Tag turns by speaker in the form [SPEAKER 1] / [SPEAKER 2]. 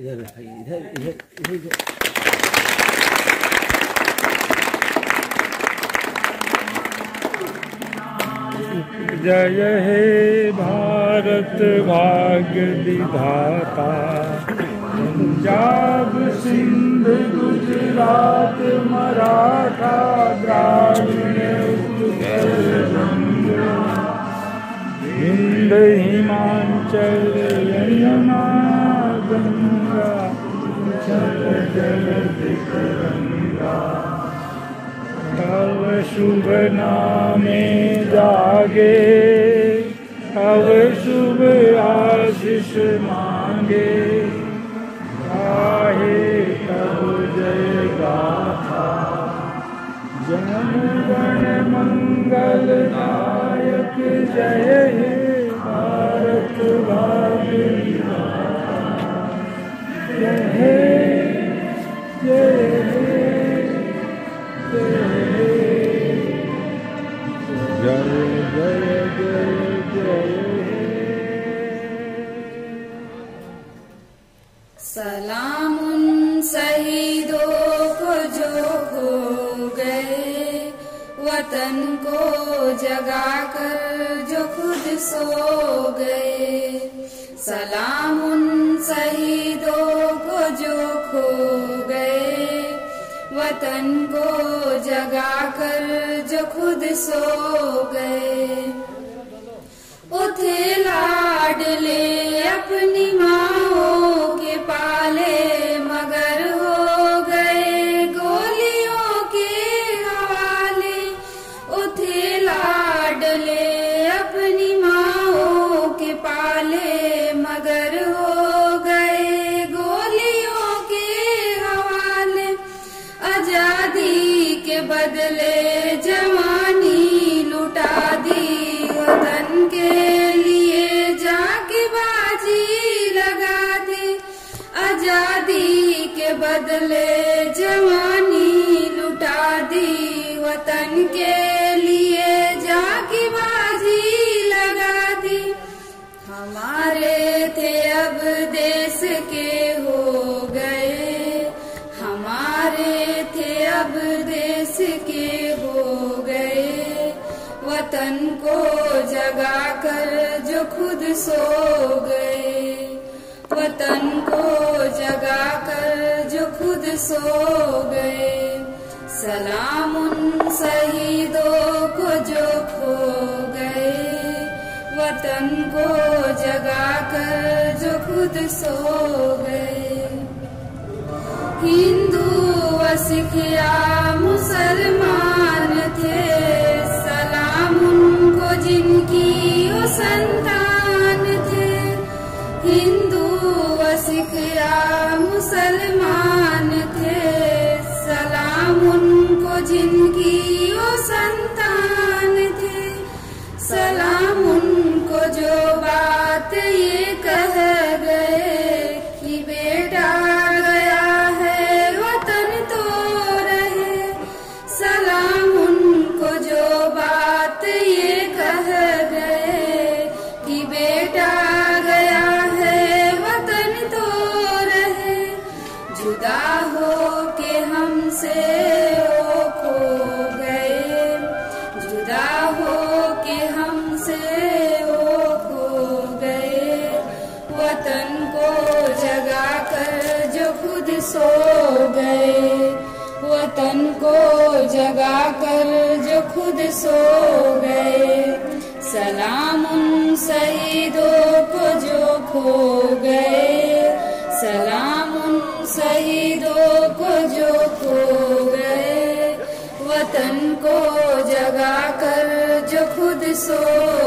[SPEAKER 1] इधर इधर इधर इधर इधर
[SPEAKER 2] जय हे भारत भाग्य विधाता। पंजाब सिंध गुजरात मराठा द्राविड़ हिंद, हिमाचल यमुना तव शुभ नामे जागे तव शुभ आशीष मांगे। गाहे तब जय गाथा, जन गण मंगल नायक जय।
[SPEAKER 3] सलाम उन शहीदों को जो खो गए, वतन को जगाकर जो खुद सो गए। सलाम उन शहीदों को जो खो गए, वतन को जगाकर जो खुद सो गए। उथे लाडले अपनी माओ बदले जवानी लुटा दी वतन के लिए जाके बाजी लगा दी। हमारे थे अब देश के हो गए। हमारे थे अब देश के हो गए। वतन को जगा कर जो खुद सो गए। वतन को जगा सो गए। सलाम उन शहीदों को जो खो गए। वतन को जगा कर जो खुद सो गए। हिंदू व सिख या मुसलमान थे। सलाम उनको जिनकी वो संतान थे। हिंदू व सिख या मुसलमान जिनकी वो संतान थे सलाम उनको जो बात ये कह गए कि बेटा गया है, वतन तो रहे। सलाम उनको जो बात ये कह गए कि बेटा गया है, वतन तो रहे। जुदा हो के हमसे वतन को जगा कर जो खुद सो गए। वतन को जगा कर जो खुद सो गए। सलाम उन शहीदों को जो खो गए। सलाम उन शहीदों को जो खो गए। वतन को जगा कर जो खुद सो